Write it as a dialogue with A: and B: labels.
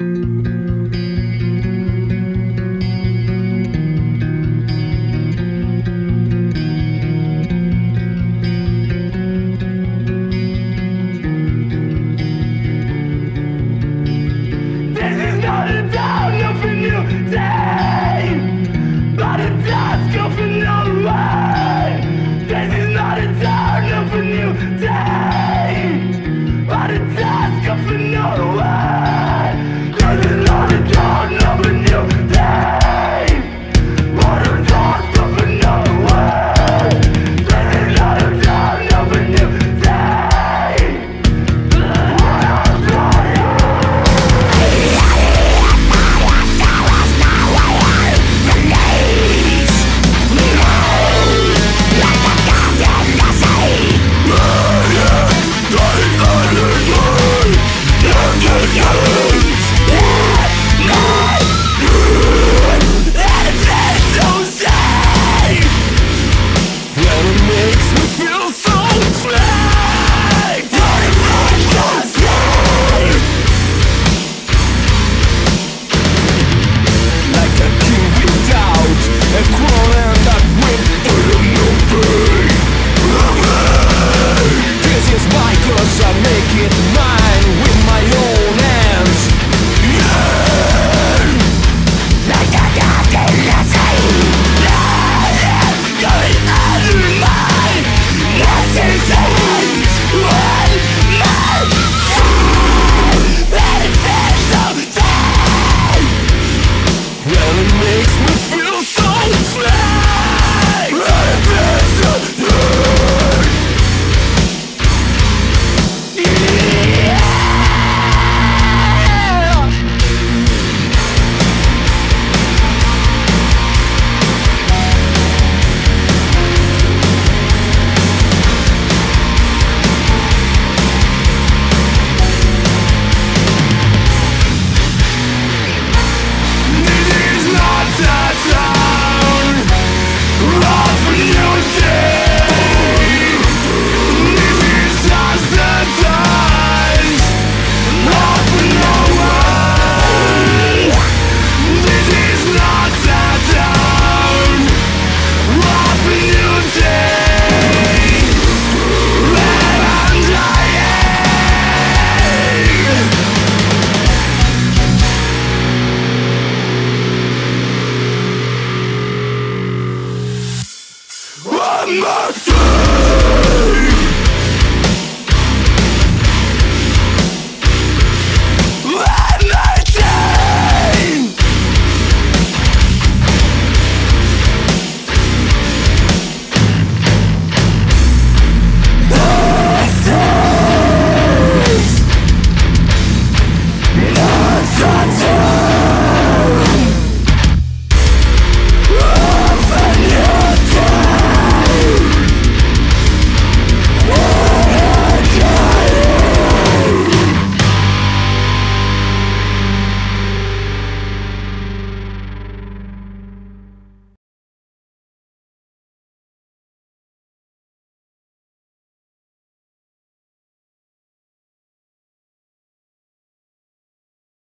A: Música